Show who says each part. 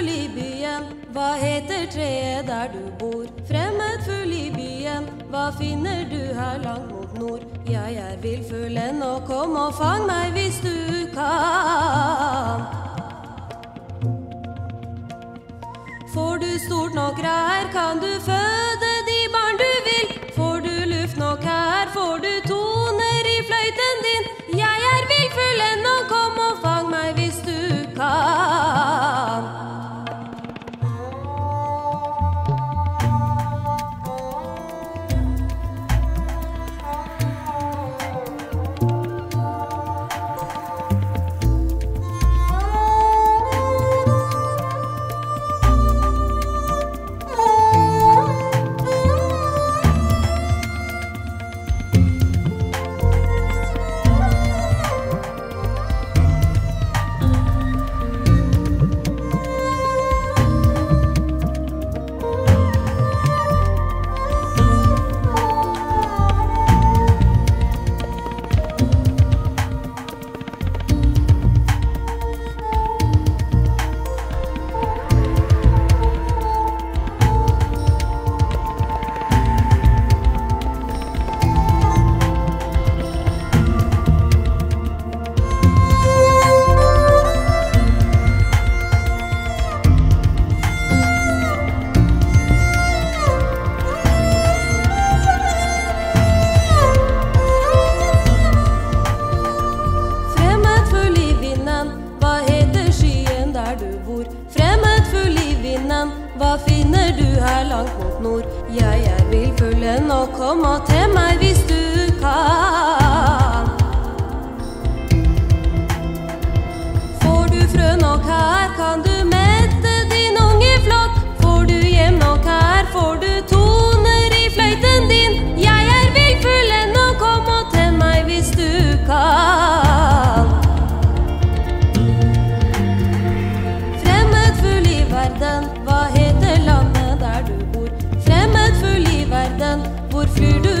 Speaker 1: Fremmedfugl i byen, hva heter treet der du bor? Fremmedfugl i byen, hva finner du her langt mot nord? Jeg er villfuglen, og kom og fang meg hvis du kan. Får du stort nok rær, kan du føde finner du her langt mot nord? Jeg er villfuglen, og kom og tem meg hvis du kan. do do